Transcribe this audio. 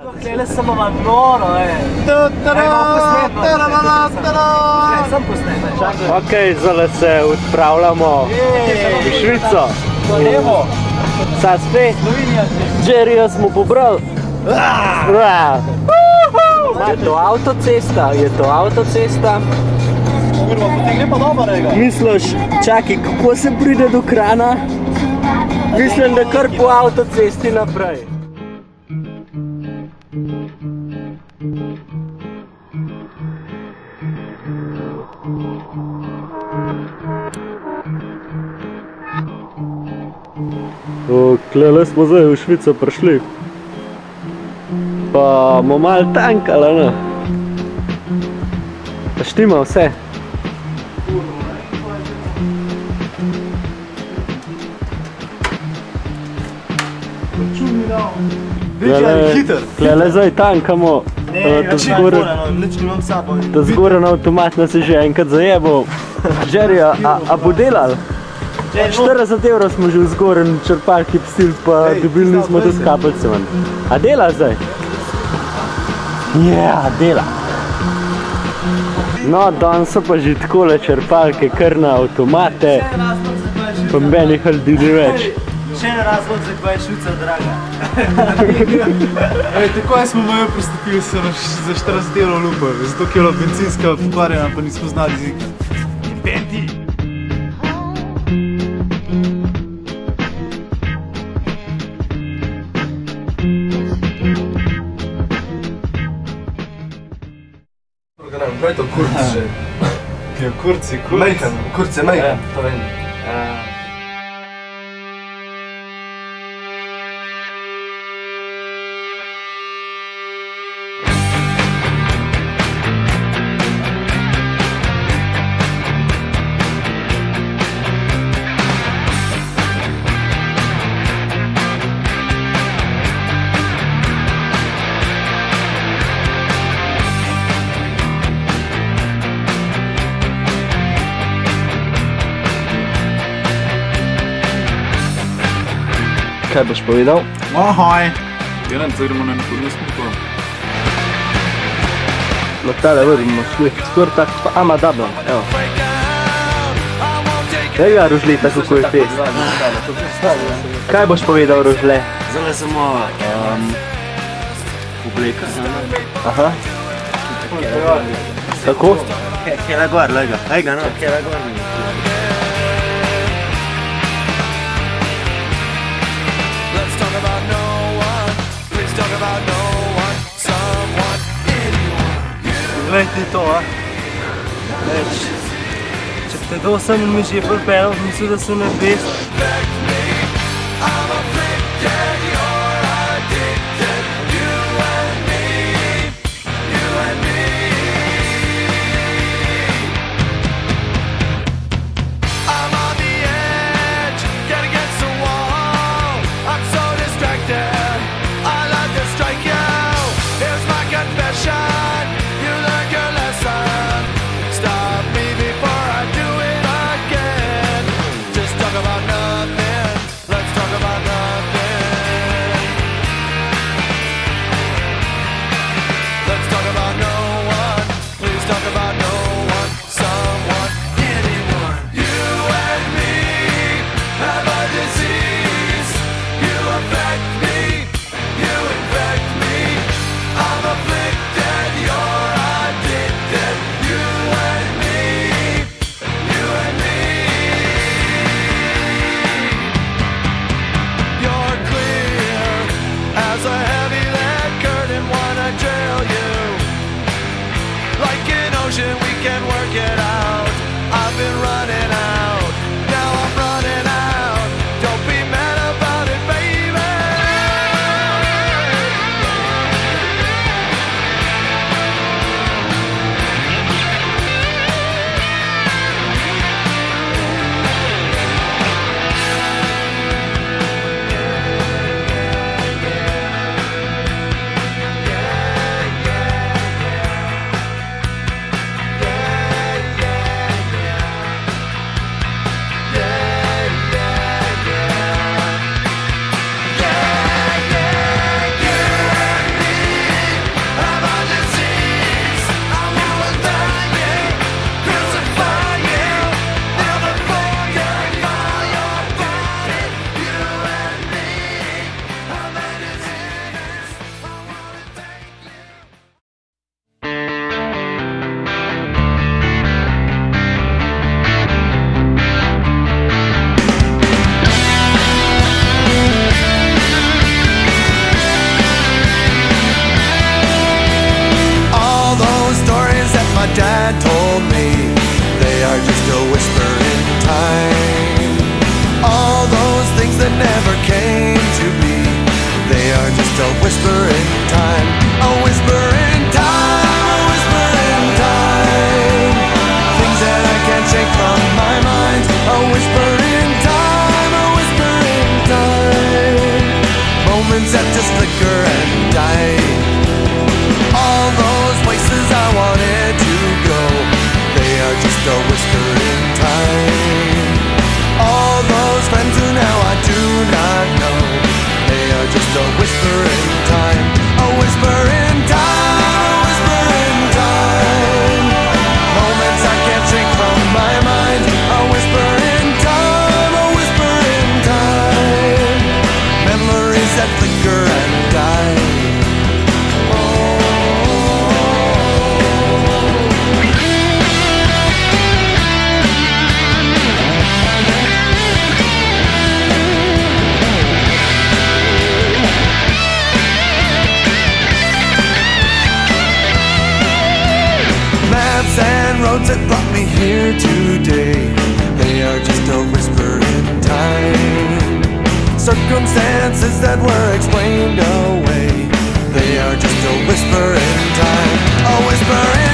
Tele sem vam noro, ej. Sem posnet, Ok, zdaj se odpravljamo v Švico. Levo, Sad spet, Slovenija. Jerryja smo pobrali. Ah. Je to avtocesta? Je to avtocesta? Kurva, potegne pa dobro, rega. Misliš, čakaj, kako se pride do krana? Mislim, da kar po avtocesti naprej. Klele smo zdaj v Švico prišli. Pa bomo malo tankali, ne? Pa štima vse. Večer, hiter. Klele zdaj tankamo. Ne, ja, če. Da zgoraj na avtomat nas je že enkrat zajebal. Jerry, a, a bo delal? 40 evrov smo že v zgoraj na črpalki pstil, pa Ej, dobili nismo do pojdi. kapljice ven. A dela zdaj? Ja, dela. No, danes so pa že takole črpalke, kar na avtomate, pa menih haldi ni več. Še en razlog, zakaj je Švica draga. Ej, tako smo mojo pristopili se za 40 evrov lupo, zato ker je bila bencinska pokvarjena, pa nismo znali jezika. Kurczy. Kurcy, kurcy. Mejken, kurcy, mejken. E, to będzie. Kaj boš povedal? Ahoj. Ja, ne, zdaj gremo na neko mesto. No tale vrnimo šli, skoraj tako, pa ama dobro, evo. Daj ga Rožle, tako kako je fest. Kaj boš povedal Rožle? Zdaj samo um, obleka. Aha. Kako? Kjela gor, lega. Lega, no, kjela gor. grejt një to, a? Që të dosëm në më gjepër, për, në së të së në besë. Can work it out. circumstances that were explained away. They are just a whisper in time, a whisper in